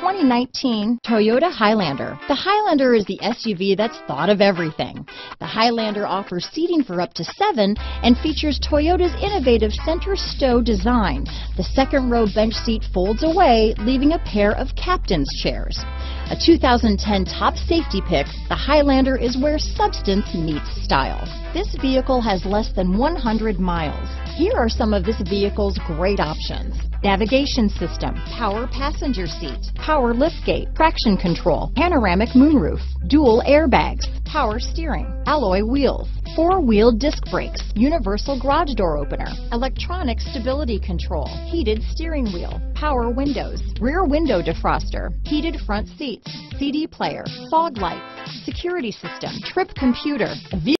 2019 Toyota Highlander. The Highlander is the SUV that's thought of everything. The Highlander offers seating for up to seven and features Toyota's innovative center stow design. The second row bench seat folds away, leaving a pair of captain's chairs. A 2010 top safety pick, the Highlander is where substance meets style. This vehicle has less than 100 miles. Here are some of this vehicle's great options. Navigation system, power passenger seat, power liftgate, traction control, panoramic moonroof, dual airbags, power steering, alloy wheels, four-wheel disc brakes, universal garage door opener, electronic stability control, heated steering wheel, power windows, rear window defroster, heated front seats, CD player, fog lights, security system, trip computer,